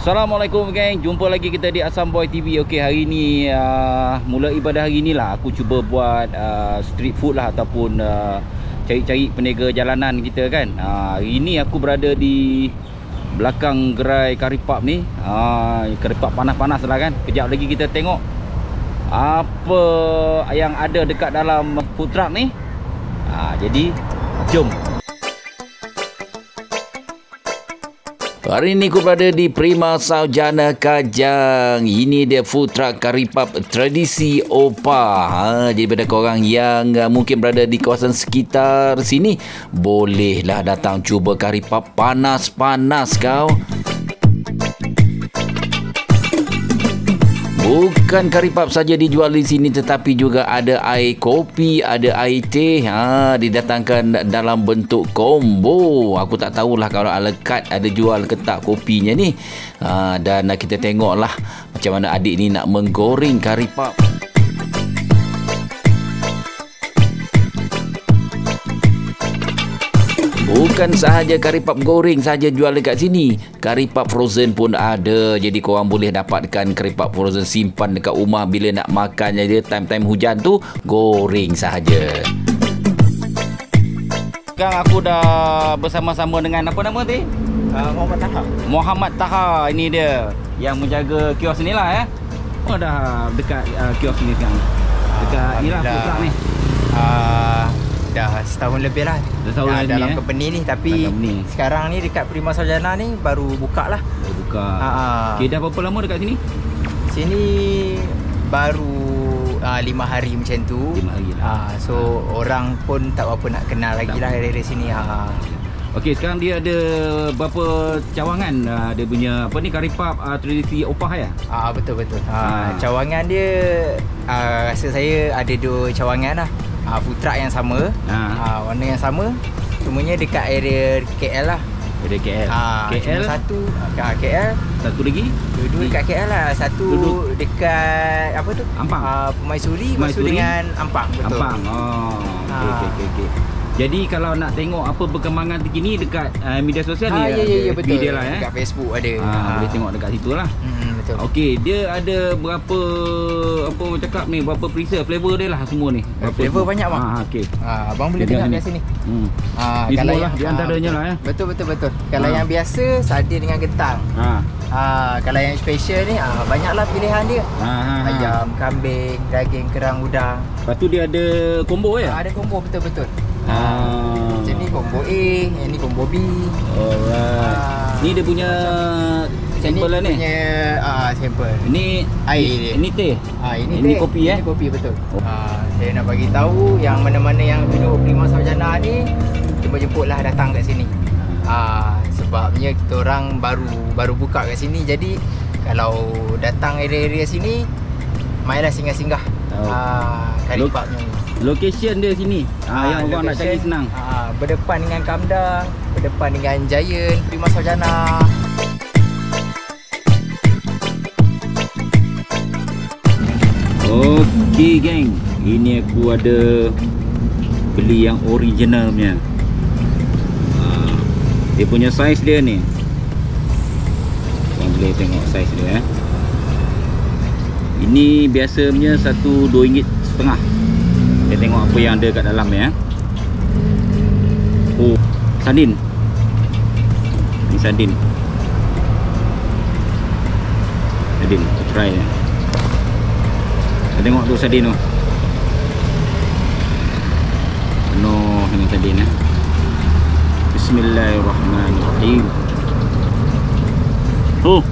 Assalamualaikum geng, jumpa lagi kita di Asam Boy TV. Okey, hari ni uh, mula ibadah hari ni lah aku cuba buat uh, street food lah ataupun uh, cari-cari peniaga jalanan kita kan. Uh, hari ni aku berada di belakang gerai karipap ni. Uh, karipap panas-panas lah kan. Kejap lagi kita tengok apa yang ada dekat dalam food truck ni. Uh, jadi, jom. Hari ini aku berada di Prima Saujana Kajang. Ini dia food truck karipap tradisi Opa. Ha, jadi pada korang yang uh, mungkin berada di kawasan sekitar sini, bolehlah datang cuba karipap panas-panas kau. Bukan karipap saja dijual di sini tetapi juga ada air kopi, ada air teh. Ha, didatangkan dalam bentuk combo. Aku tak tahulah kalau ala kat ada jual ke tak kopinya ni. Ha, dan kita tengoklah macam mana adik ni nak menggoreng karipap. Bukan sahaja karipap goreng saja jual dekat sini. Karipap frozen pun ada. Jadi korang boleh dapatkan karipap frozen simpan dekat rumah bila nak makan je time-time hujan tu goreng sahaja. Sekarang aku dah bersama-sama dengan apa nama tu? Uh, Muhammad Taha. Muhammad Taha ini dia yang menjaga kios ni lah eh. Oh dah dekat uh, kios ni sekarang. Dekat ni lah food truck ni. Uh, dah setahun lebih lah Dah setahun Ah, lebih, dalam eh? company ni tapi company. sekarang ni dekat Prima Sarjana ni baru buka lah Oh, buka. Ah, ah. Okey dah berapa lama dekat sini? sini baru uh, lima hari macam tu Lima hari lah. Ah, so orang pun tak apa nak kenal lagi Tak lah dari sini ha. Okey, sekarang dia ada berapa cawangan uh, dia punya apa ni karipap uh, tradisi Opah ya? Ah betul betul. Ah. Ah cawangan dia ah, rasa saya ada dua cawangan lah. Ah food truck yang sama. Ah. Ah warna yang sama. Cumanya dekat area KL lah. Ada KL. Ah KL satu ah, KL, satu lagi dua-dua dekat KL lah. Satu Duduk. dekat apa tu? Ampang. Ah Pemaisuri, Pemaisuri. dengan Ampang betul. Ampang. Oh. Okey Ah. okey okey okey. Jadi kalau nak tengok apa perkembangan terkini dekat uh, media sosial Ah ni ya ya ya FB betul. dia lah eh. Dekat Facebook ada. Ah, boleh tengok dekat situ lah. Hmm betul. Okey, dia ada berapa apa orang cakap ni, berapa preset flavor dia lah semua ni. Berapa flavor semua? banyak, bang. Ah, okey. Ah abang boleh Dia tengok kat sini. Hmm. Ah, Ni kalau lah, yang di antaranya ah, lah, eh. Betul betul betul. Kalau Ah. yang biasa sardin dengan gentang. Ha. Ah, kalau yang special ni ah banyaklah pilihan dia. Ha, ha, ha. Ayam, kambing, daging, kerang, udang. Lepas tu dia ada combo ya? Ah, ada combo betul betul. Ah. Macam ni combo A, yang ni combo B. Alright. Ah. Ni dia punya sampel lah ni. Punya ah sampel. Ini Air dia. Ini teh. Ah ini, Ini teh, kopi, eh? Ini kopi betul. Oh. Ah saya nak bagi tahu yang mana-mana yang duduk Prima Sarjana ni jemput-jemputlah datang kat sini. Ah sebabnya kita orang baru baru buka kat sini jadi kalau datang area-area sini mainlah singgah-singgah. Oh. Ah karipapnya ni. Location dia sini. Ah, yang orang nak cari senang. Ah berdepan dengan Kamda, berdepan dengan Giant Prima Sarjana. Okey geng. Ini aku ada beli yang original punya. Ah, dia punya saiz dia ni. Korang boleh tengok saiz dia eh. Ini biasa punya satu dua ringgit setengah. Kita tengok apa yang ada kat dalam eh. Oh, sardin. Ini sardin. Sardin, try ni. Kita tengok tu sardin tu. Penuh dengan sardin eh. Bismillahirrahmanirrahim. Oh.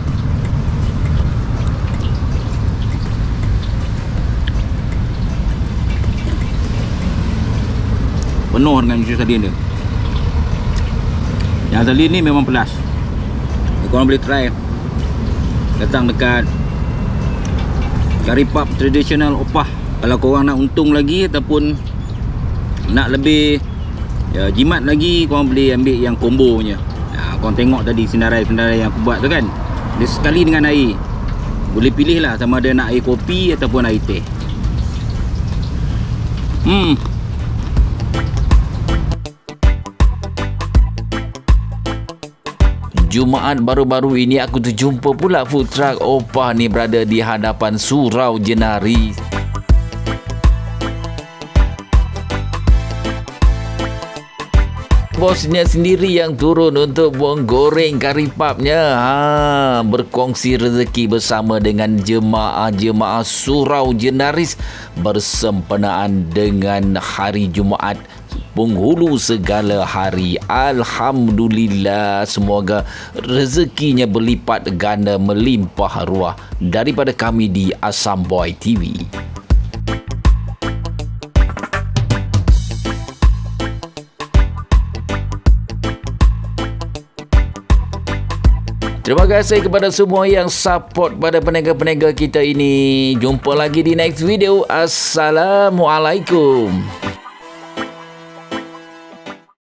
Penuh dengan juice sardin dia. Yang sardin ni memang pedas. Korang boleh try. Datang dekat Karipap tradisional Opah. Kalau korang nak untung lagi Ataupun Nak lebih ya, Jimat lagi Korang boleh ambil yang combo punya. Ha, Korang tengok tadi senarai-senarai yang aku buat tu kan. Dia sekali dengan air. Boleh pilih lah sama ada nak air kopi Ataupun air teh. Hmm Jumaat baru-baru ini aku terjumpa pula food truck Opah ni berada di hadapan Surau Jenari. bosnya sendiri yang turun untuk menggoreng kari papnya. Ha, berkongsi rezeki bersama dengan jemaah-jemaah surau jenaris bersempena dengan hari Jumaat penghulu segala hari. Alhamdulillah semoga rezekinya berlipat ganda melimpah ruah daripada kami di Asam Boy TV. Terima kasih kepada semua yang support pada peniaga-peniaga kita ini. Jumpa lagi di next video. Assalamualaikum.